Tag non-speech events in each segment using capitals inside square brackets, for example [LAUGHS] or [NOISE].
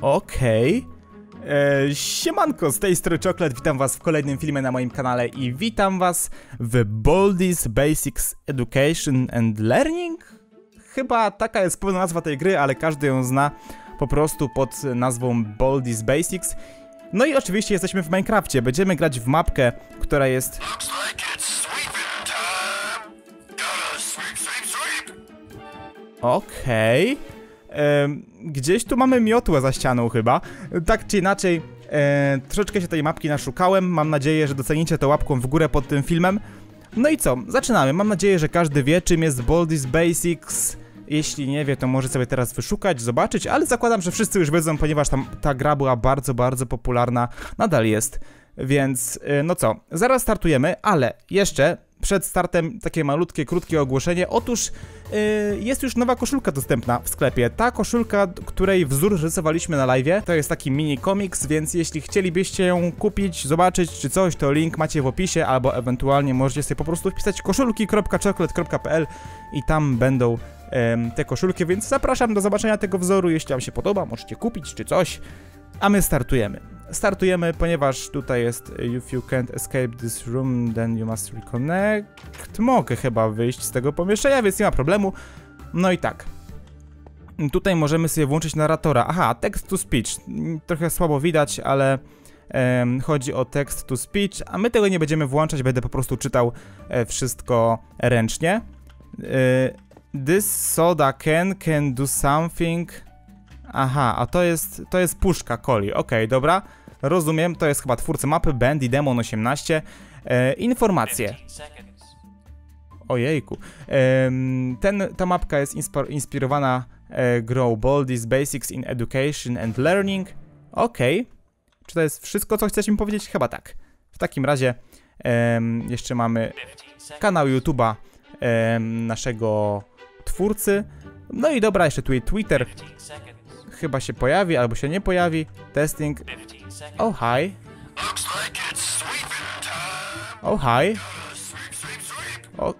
Okej. Okay. Siemanko, z tej strony Chocolate, witam was w kolejnym filmie na moim kanale i witam was w Baldi's Basics Education and Learning? Chyba taka jest pełna nazwa tej gry, ale każdy ją zna po prostu pod nazwą Baldi's Basics. No i oczywiście jesteśmy w Minecrafcie, będziemy grać w mapkę, która jest... Okej. Okay. Gdzieś tu mamy miotłę za ścianą chyba. Tak czy inaczej, e, troszeczkę się tej mapki naszukałem. Mam nadzieję, że docenicie to łapką w górę pod tym filmem. No i co? Zaczynamy. Mam nadzieję, że każdy wie, czym jest Baldi's Basics. Jeśli nie wie, to może sobie teraz wyszukać, zobaczyć, ale zakładam, że wszyscy już wiedzą, ponieważ tam ta gra była bardzo, bardzo popularna, nadal jest. Więc, e, no co, zaraz startujemy, ale jeszcze przed startem takie malutkie, krótkie ogłoszenie. Otóż yy, jest już nowa koszulka dostępna w sklepie. Ta koszulka, której wzór rysowaliśmy na live, to jest taki mini komiks, więc jeśli chcielibyście ją kupić, zobaczyć czy coś, to link macie w opisie, albo ewentualnie możecie sobie po prostu wpisać koszulki.chocolate.pl i tam będą te koszulki, więc zapraszam do zobaczenia tego wzoru, jeśli wam się podoba, możecie kupić czy coś, a my startujemy startujemy, ponieważ tutaj jest If you can't escape this room, then you must reconnect. Mogę chyba wyjść z tego pomieszczenia, więc nie ma problemu. No i tak. Tutaj możemy sobie włączyć narratora. Aha, text to speech. Trochę słabo widać, ale um, chodzi o text to speech, a my tego nie będziemy włączać, będę po prostu czytał e, wszystko ręcznie. E, this soda can can do something. Aha, a to jest, to jest puszka coli. Okej, okay, dobra. Rozumiem, to jest chyba twórca mapy, Bandy Demon 18. E, informacje. Ojejku. E, ten, ta mapka jest inspirowana e, grą Baldi's Basics in Education and Learning. Okej. Okay. Czy to jest wszystko, co chcesz mi powiedzieć? Chyba tak. W takim razie e, jeszcze mamy kanał YouTube'a e, naszego twórcy. No i dobra, jeszcze tu Twitter. Chyba się pojawi, albo się nie pojawi. Testing. Oh, hi. Oh, hi.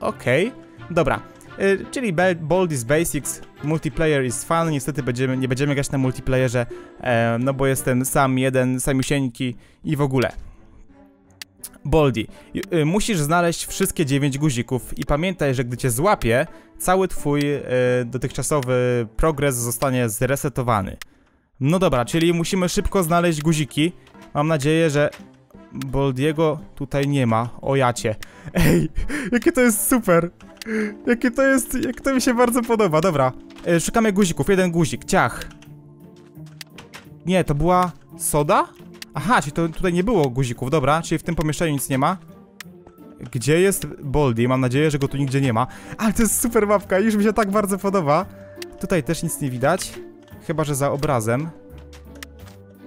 Okej. Okay. Dobra. Y, czyli Baldi's Basics, multiplayer is fun, niestety będziemy, nie będziemy grać na multiplayerze, e, no bo jestem sam jeden, samiusieńki i w ogóle. Boldi, y, musisz znaleźć wszystkie 9 guzików i pamiętaj, że gdy cię złapie, cały twój y, dotychczasowy progres zostanie zresetowany. No dobra, czyli musimy szybko znaleźć guziki. Mam nadzieję, że Boldiego tutaj nie ma. O jacie. [LAUGHS] Ej, jakie to jest super. Jakie to jest, jak to mi się bardzo podoba. Dobra, e, szukamy guzików. Jeden guzik, ciach. Nie, to była soda? Aha, czyli to tutaj nie było guzików, dobra, czyli w tym pomieszczeniu nic nie ma. Gdzie jest Boldi? Mam nadzieję, że go tu nigdzie nie ma. Ale to jest super mapka, już mi się tak bardzo podoba. Tutaj też nic nie widać. Chyba, że za obrazem.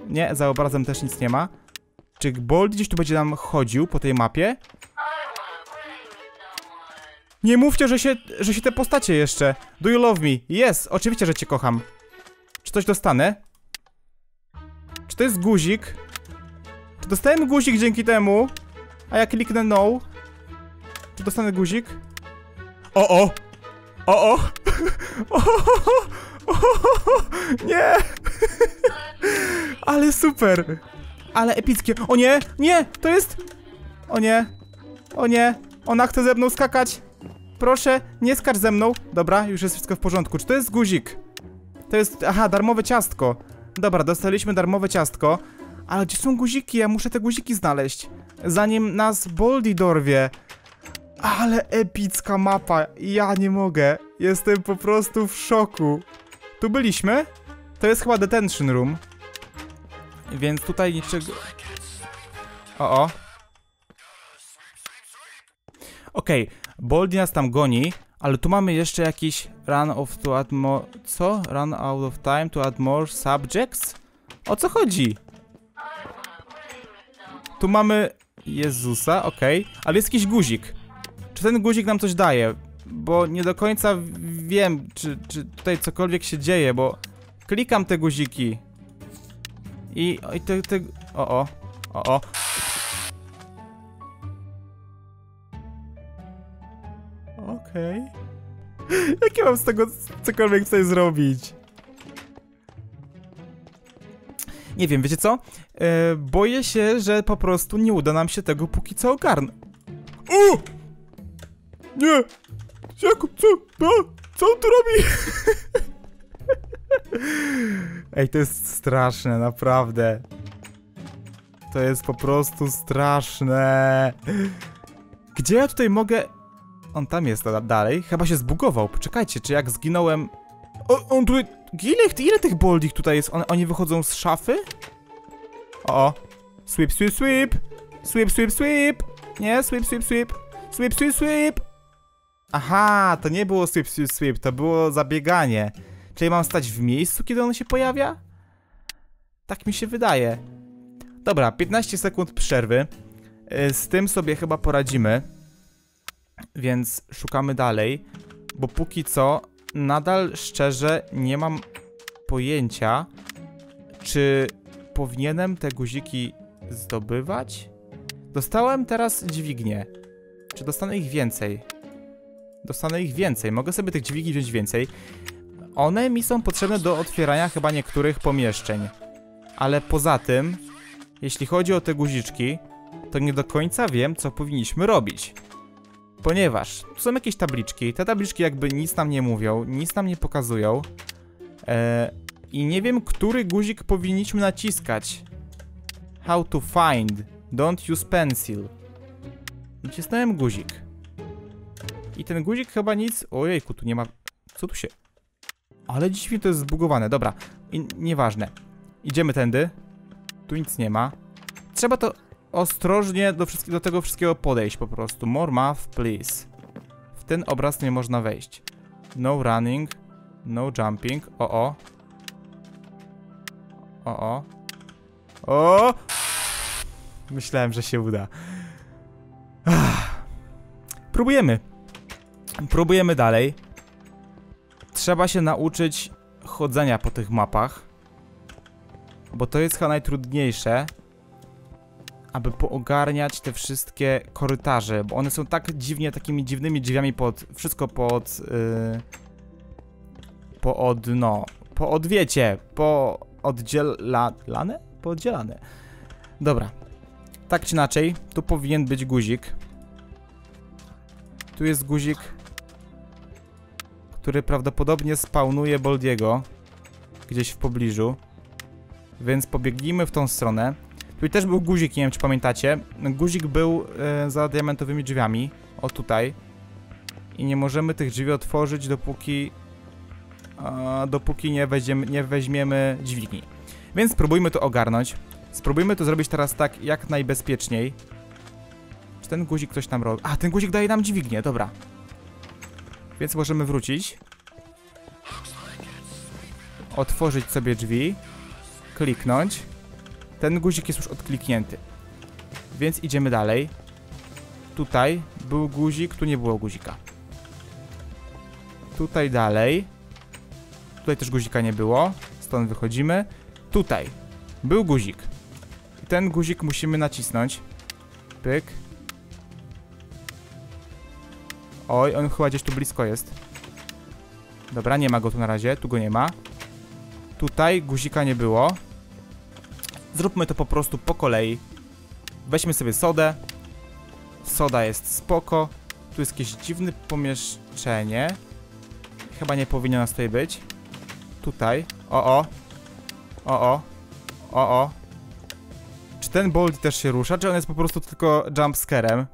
Nie, za obrazem też nic nie ma. Czy Bold gdzieś tu będzie nam chodził po tej mapie? Nie mówcie, że się, że się te postacie jeszcze. Do you love me? Yes, oczywiście, że cię kocham. Czy coś dostanę? Czy to jest guzik? Dostałem guzik dzięki temu? A ja kliknę no? Czy dostanę guzik? O, o! O, o! [LAUGHS] o, o, Nie! [LAUGHS] Ale super! Ale epickie. O nie! Nie! To jest... O nie! O nie! Ona chce ze mną skakać! Proszę, nie skacz ze mną. Dobra, już jest wszystko w porządku. Czy to jest guzik? To jest... Aha, darmowe ciastko. Dobra, dostaliśmy darmowe ciastko. Ale gdzie są guziki? Ja muszę te guziki znaleźć. Zanim nas Boldi dorwie. Ale epicka mapa. Ja nie mogę. Jestem po prostu w szoku. Tu byliśmy? To jest chyba detention room. Więc tutaj niczego... O, o. Okej, okay. Nas tam goni, ale tu mamy jeszcze jakiś run of to add more... Co? Run out of time to add more subjects? O co chodzi? Tu mamy Jezusa, okej, okay. ale jest jakiś guzik. Czy ten guzik nam coś daje? Bo nie do końca wiem, czy, czy tutaj cokolwiek się dzieje, bo klikam te guziki. I, i te, te... O, o. O, o. Okej. [LAUGHS] Okay. Mam z tego cokolwiek tutaj zrobić? Nie wiem, wiecie co? E, boję się, że po prostu nie uda nam się tego póki co ogarnąć. O! Nie! Jak, co? A, co on tu robi? [LAUGHS] Ej, to jest straszne, naprawdę. To jest po prostu straszne. Gdzie ja tutaj mogę... On tam jest da dalej. Chyba się zbugował. Poczekajcie, czy jak zginąłem... O, on tu... Ile, ile tych boldich tutaj jest? One, oni wychodzą z szafy? O. Sweep, sweep, sweep. Sweep, sweep, sweep. Nie, sweep, sweep, sweep. Sweep, sweep, sweep. Aha, to nie było sweep, sweep, sweep. To było zabieganie. Czyli mam stać w miejscu, kiedy on się pojawia? Tak mi się wydaje. Dobra, 15 sekund przerwy. Y, Z tym sobie chyba poradzimy. Więc szukamy dalej. Bo póki co, nadal szczerze nie mam pojęcia, czy powinienem te guziki zdobywać? Dostałem teraz dźwignię. Czy dostanę ich więcej? Dostanę ich więcej. Mogę sobie tych dźwigni wziąć więcej. One mi są potrzebne do otwierania chyba niektórych pomieszczeń. Ale poza tym, jeśli chodzi o te guziczki, to nie do końca wiem, co powinniśmy robić. Ponieważ tu są jakieś tabliczki, te tabliczki jakby nic nam nie mówią, nic nam nie pokazują. E, I nie wiem, który guzik powinniśmy naciskać. How to find. Don't use pencil. Nacisnąłem guzik. I ten guzik chyba nic... Ojejku, tu nie ma... Co tu się... Ale dziwnie to jest zbugowane, dobra. I, nieważne. Idziemy tędy. Tu nic nie ma. Trzeba to ostrożnie do, do tego wszystkiego podejść po prostu. More math, please. W ten obraz nie można wejść. No running. No jumping. O, o. O, o. O! Myślałem, że się uda. Ach. Próbujemy. Próbujemy dalej. Trzeba się nauczyć chodzenia po tych mapach. Bo to jest chyba najtrudniejsze. Aby poogarniać te wszystkie korytarze. Bo one są tak dziwnie, takimi dziwnymi drzwiami pod... Wszystko pod... Yy, po od... no... Po odwiecie. Po oddzielane? Po oddzielane. Dobra. Tak czy inaczej, tu powinien być guzik. Tu jest guzik, który prawdopodobnie spawnuje Boldiego gdzieś w pobliżu. Więc pobiegnijmy w tą stronę. Tu też był guzik, nie wiem czy pamiętacie. Guzik był e, za diamentowymi drzwiami. O tutaj. I nie możemy tych drzwi otworzyć dopóki... A, dopóki nie weźmiemy, nie weźmiemy dźwigni. Więc spróbujmy to ogarnąć. Spróbujmy to zrobić teraz tak jak najbezpieczniej. Czy ten guzik ktoś nam robi? A, ten guzik daje nam dźwignię, dobra. Więc możemy wrócić. Otworzyć sobie drzwi. Kliknąć. Ten guzik jest już odkliknięty. Więc idziemy dalej. Tutaj był guzik, tu nie było guzika. Tutaj dalej. Tutaj też guzika nie było. Stąd wychodzimy. Tutaj był guzik. I ten guzik musimy nacisnąć. Pyk. Oj, on chyba gdzieś tu blisko jest. Dobra, nie ma go tu na razie, tu go nie ma. Tutaj guzika nie było. Zróbmy to po prostu po kolei. Weźmy sobie sodę. Soda jest spoko. Tu jest jakieś dziwne pomieszczenie. Chyba nie powinno nas tutaj być. Tutaj. O, o. O, o. O, o. Czy ten Boldy też się rusza, czy on jest po prostu tylko jumpscarem?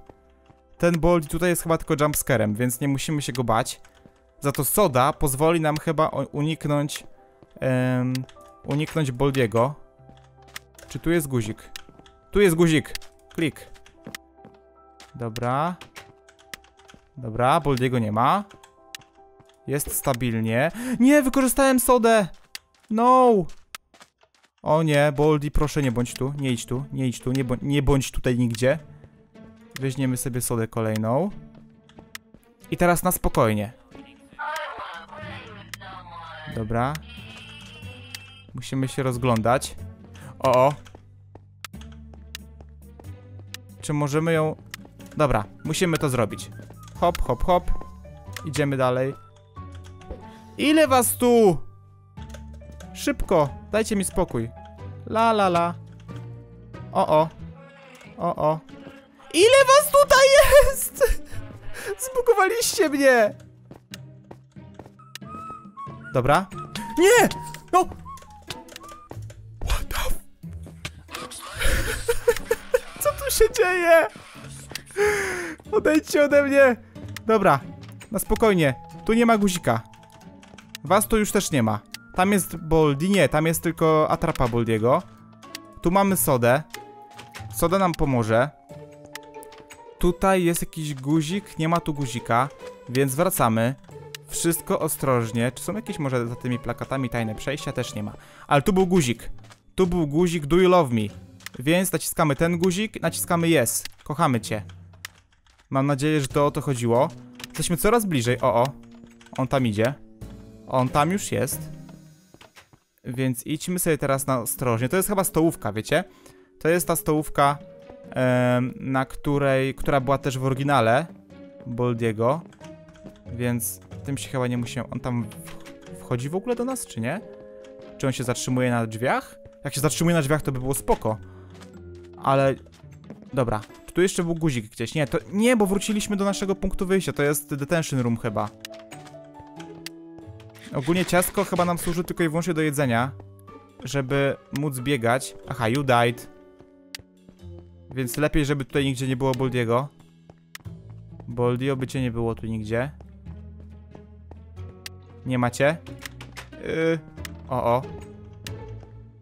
Ten Boldy tutaj jest chyba tylko jumpscarem, więc nie musimy się go bać. Za to soda pozwoli nam chyba uniknąć... Um, uniknąć Boldiego. Czy tu jest guzik? Tu jest guzik. Klik. Dobra. Dobra, Boldiego nie ma. Jest stabilnie. Nie, wykorzystałem sodę! No! O nie, Boldi, proszę nie bądź tu, nie idź tu, nie idź tu, nie, bądź, nie bądź tutaj nigdzie. Weźmiemy sobie sodę kolejną. I teraz na spokojnie. Dobra. Musimy się rozglądać. O, o. Czy możemy ją... Dobra, musimy to zrobić. Hop, hop, hop. Idziemy dalej. Ile was tu? Szybko, dajcie mi spokój. La la la. O o. O o. Ile was tutaj jest? [LAUGHS] Zbugowaliście mnie! Dobra. Nie! No! Się dzieje? Odejdźcie ode mnie! Dobra, na spokojnie. Tu nie ma guzika. Was tu już też nie ma. Tam jest Boldi, nie, tam jest tylko atrapa Boldiego. Tu mamy sodę. Soda nam pomoże. Tutaj jest jakiś guzik, nie ma tu guzika, więc wracamy. Wszystko ostrożnie. Czy są jakieś może za tymi plakatami tajne przejścia? Też nie ma. Ale tu był guzik. Tu był guzik Do You Love Me. Więc naciskamy ten guzik, naciskamy Yes. Kochamy cię. Mam nadzieję, że to o to chodziło. Jesteśmy coraz bliżej. O, o. On tam idzie. On tam już jest. Więc idźmy sobie teraz na ostrożnie. To jest chyba stołówka, wiecie? To jest ta stołówka, em, na której, która była też w oryginale Boldiego. Więc tym się chyba nie musi... On tam wchodzi w ogóle do nas, czy nie? Czy on się zatrzymuje na drzwiach? Jak się zatrzymuje na drzwiach, to by było spoko. Ale... Dobra. Czy tu jeszcze był guzik gdzieś? Nie, to... Nie, bo wróciliśmy do naszego punktu wyjścia. To jest detention room chyba. Ogólnie ciastko chyba nam służy tylko i wyłącznie do jedzenia. Żeby móc biegać. Aha, you died. Więc lepiej, żeby tutaj nigdzie nie było Boldiego. Boldi, oby cię nie było tu nigdzie. Nie macie? Yy. O, o.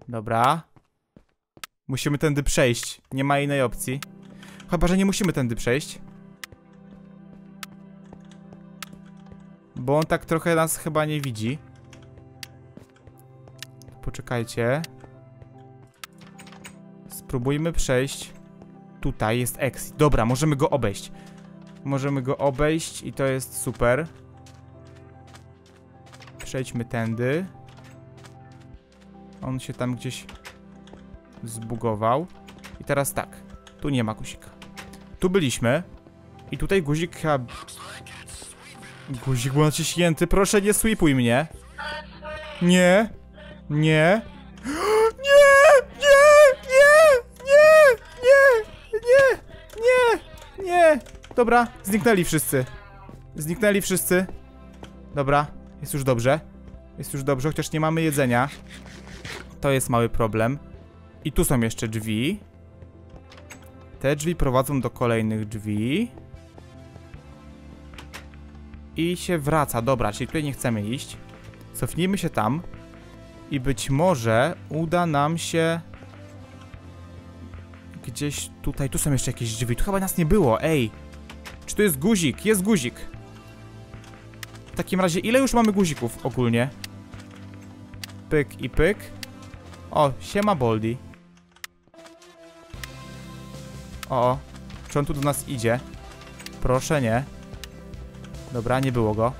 Dobra. Musimy tędy przejść. Nie ma innej opcji. Chyba, że nie musimy tędy przejść. Bo on tak trochę nas chyba nie widzi. Poczekajcie. Spróbujmy przejść. Tutaj jest exit. Dobra, możemy go obejść. Możemy go obejść i to jest super. Przejdźmy tędy. On się tam gdzieś zbugował. I teraz tak, tu nie ma guzika. Tu byliśmy i tutaj guzik chyba... Guzik był naciśnięty, proszę nie sweepuj mnie. Nie, nie. [GASPS] Nie, nie, nie, nie, nie, nie, nie, nie. Dobra, zniknęli wszyscy. Zniknęli wszyscy. Dobra, jest już dobrze. Jest już dobrze, chociaż nie mamy jedzenia. To jest mały problem. I tu są jeszcze drzwi. Te drzwi prowadzą do kolejnych drzwi. I się wraca. Dobra, czyli tutaj nie chcemy iść. Cofnijmy się tam. I być może uda nam się... Gdzieś tutaj... Tu są jeszcze jakieś drzwi. Tu chyba nas nie było. Ej! Czy tu jest guzik? Jest guzik. W takim razie, ile już mamy guzików ogólnie? Pyk i pyk. O, siema Boldi. O, czy on tu do nas idzie? Proszę nie. Dobra, nie było go.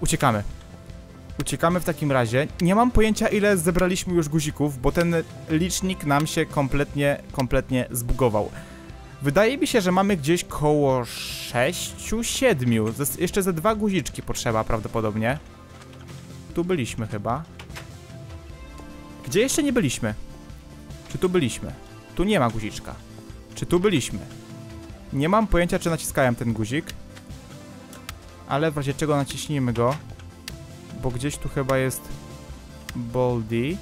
Uciekamy. Uciekamy w takim razie. Nie mam pojęcia ile zebraliśmy już guzików, bo ten licznik nam się kompletnie, kompletnie zbugował. Wydaje mi się, że mamy gdzieś koło 6-7. Jeszcze ze dwa guziczki potrzeba prawdopodobnie. Tu byliśmy chyba. Gdzie jeszcze nie byliśmy? Czy tu byliśmy? Tu nie ma guziczka. Czy tu byliśmy? Nie mam pojęcia, czy naciskałem ten guzik. Ale w razie czego naciśnijmy go. Bo gdzieś tu chyba jest Boldy.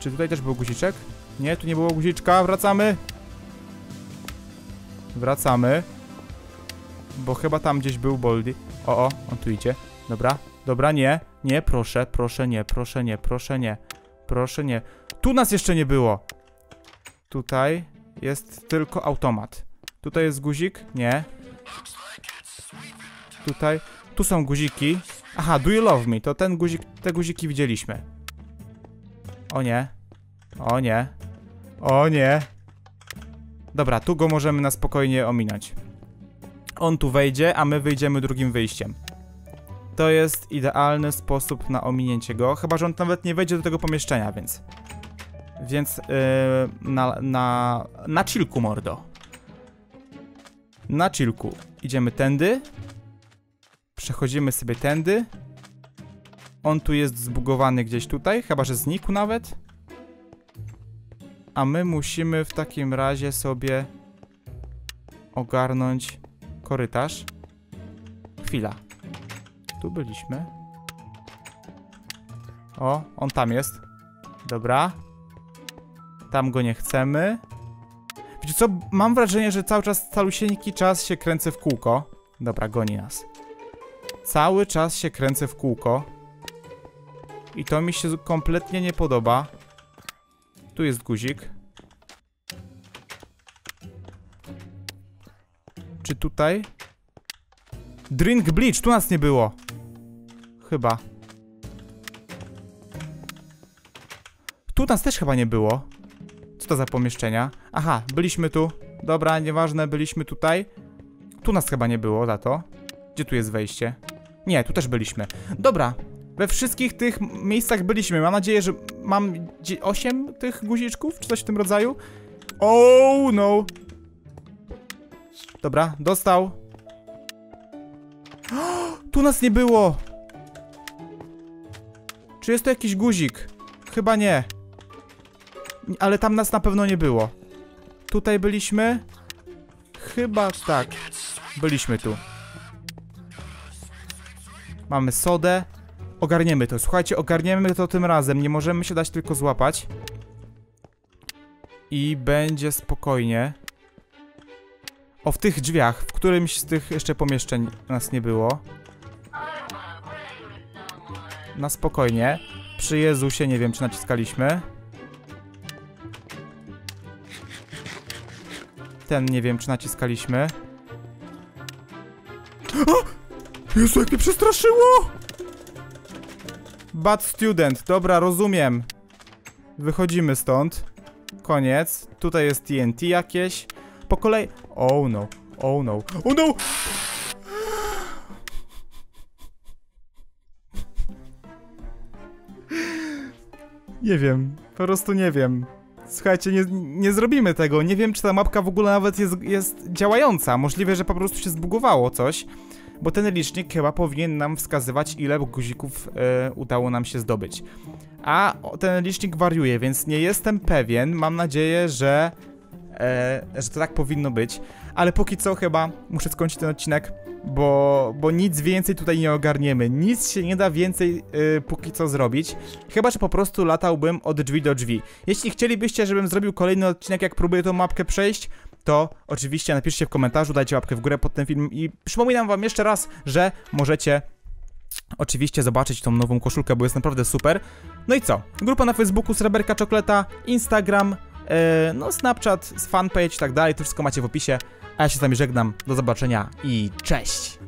Czy tutaj też był guziczek? Nie, tu nie było guziczka. Wracamy. Wracamy. Bo chyba tam gdzieś był Boldy. O, o, on tu idzie. Dobra, dobra, nie. Nie, proszę, proszę nie, proszę nie, proszę nie. Proszę nie. Tu nas jeszcze nie było. Tutaj jest tylko automat. Tutaj jest guzik? Nie. Tutaj. Tu są guziki. Aha, do you love me? To ten guzik, te guziki widzieliśmy. O nie. O nie. O nie. Dobra, tu go możemy na spokojnie ominąć. On tu wejdzie, a my wyjdziemy drugim wyjściem. To jest idealny sposób na ominięcie go, chyba że on nawet nie wejdzie do tego pomieszczenia, więc... Więc yy, na, na, na chillku, mordo. Na chillku. Idziemy tędy. Przechodzimy sobie tędy. On tu jest zbugowany gdzieś tutaj, chyba że znikł nawet. A my musimy w takim razie sobie ogarnąć korytarz. Chwila. Tu byliśmy. O, on tam jest. Dobra. Tam go nie chcemy. Wiecie co, mam wrażenie, że cały czas calusieńki czas się kręcę w kółko. Dobra, goni nas. Cały czas się kręcę w kółko. I to mi się kompletnie nie podoba. Tu jest guzik. Czy tutaj? Drink bleach, tu nas nie było. Chyba. Tu nas też chyba nie było. Co to za pomieszczenia? Aha, byliśmy tu. Dobra, nieważne, byliśmy tutaj. Tu nas chyba nie było za to. Gdzie tu jest wejście? Nie, tu też byliśmy. Dobra, we wszystkich tych miejscach byliśmy. Mam nadzieję, że mam 8 tych guziczków, czy coś w tym rodzaju. Oh no. Dobra, dostał. [GASPS] Tu nas nie było. Czy jest to jakiś guzik? Chyba nie. Ale tam nas na pewno nie było. Tutaj byliśmy? Chyba tak. Byliśmy tu. Mamy sodę. Ogarniemy to. Słuchajcie, ogarniemy to tym razem. Nie możemy się dać tylko złapać. I będzie spokojnie. O, w tych drzwiach, w którymś z tych jeszcze pomieszczeń nas nie było. Na spokojnie. Przy Jezusie nie wiem, czy naciskaliśmy. Ten nie wiem, czy naciskaliśmy. O! Jezu, jak mnie przestraszyło! Bad student, dobra, rozumiem. Wychodzimy stąd. Koniec. Tutaj jest TNT jakieś. Po kolei... Oh no, oh no, oh no! Nie wiem, po prostu nie wiem. Słuchajcie, nie, nie zrobimy tego. Nie wiem, czy ta mapka w ogóle nawet jest, jest działająca. Możliwe, że po prostu się zbugowało coś. Bo ten licznik chyba powinien nam wskazywać, ile guzików e, udało nam się zdobyć. A ten licznik wariuje, więc nie jestem pewien. Mam nadzieję, że, e, że to tak powinno być. Ale póki co chyba muszę skończyć ten odcinek, bo, bo nic więcej tutaj nie ogarniemy. Nic się nie da więcej yy, póki co zrobić. Chyba, że po prostu latałbym od drzwi do drzwi. Jeśli chcielibyście, żebym zrobił kolejny odcinek, jak próbuję tą mapkę przejść, to oczywiście napiszcie w komentarzu, dajcie łapkę w górę pod tym filmem i przypominam wam jeszcze raz, że możecie oczywiście zobaczyć tą nową koszulkę, bo jest naprawdę super. No i co? Grupa na Facebooku Sreberka Czokoleta, Instagram, yy, no Snapchat, fanpage i tak dalej, to wszystko macie w opisie. A ja się z wami żegnam, do zobaczenia i cześć!